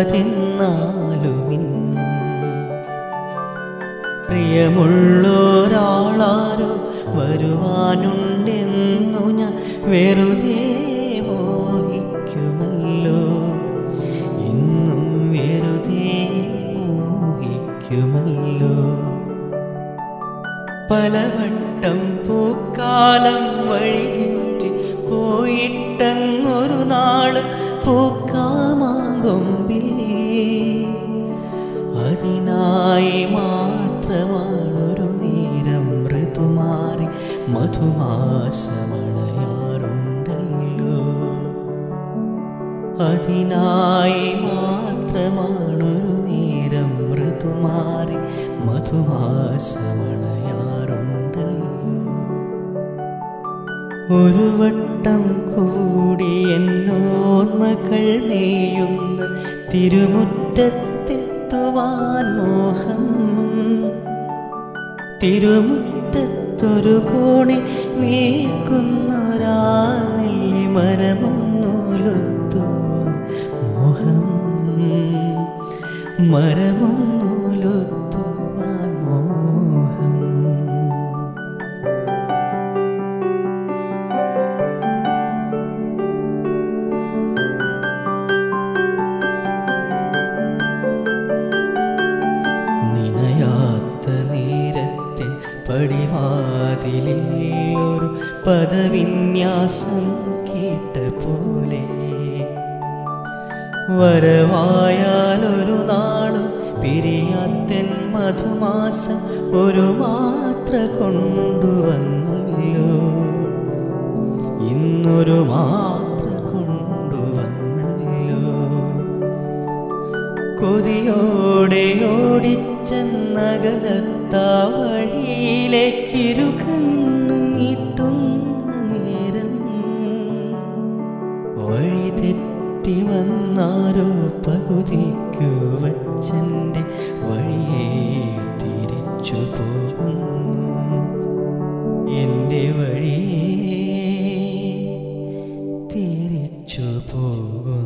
മറക്കാതെന്നാലുമിന്നും പ്രിയമുള്ളൊരാളാരോ വരുവാനുണ്ടെന്നു ഞാൻ വെറുതെ മോഹിക്കുമല്ലോ. ഇന്നും വെറുതെ മോഹിക്കുമല്ലോ. പലവട്ടം പൂക്കാലം വഴികി മധുമാസമണയാറുണ്ടല്ലോ. അതിനായി മാത്രമാണൊരു നേരം ഋതുമാറി മധുമാസമണയാറുണ്ടല്ലോ. ഒരു വട്ടം കൂടി എന്നോർമ്മകൾ മേയുന്ന തിരുമുറ്റത്തെത്തുവാൻ മോഹം. തിരുമുറ്റത്തൊരു കോണിൽ നീക്കുന്നൊരാ നെല്ലി മരമൊന്നൂലൊത്തു മോഹം. മരമൊന്നൂലൊത്തുവാൻ മോഹം. നിനയാത്ത നേരത്തിൻ ഒരു പദവിന്യാസം കേട്ട പോലെ വരവായാലൊരു നാളും പിരിയാത്തൻ മധുമാസം ഒരു മാത്ര കൊണ്ടുവന്നല്ലോ. ഇന്നൊരു മാത്ര കൊതിയോടെ ഓടിച്ചെന്നകലത്താ വഴിയിലേക്കിരുകണ്ണും നേരം. വഴി തെറ്റി വന്നാരോ പകുതിക്കു വച്ചന്റെ വഴിയെ തിരിച്ചു പോകുന്നു. എന്റെ വഴിയെ തിരിച്ചു പോകുന്നു.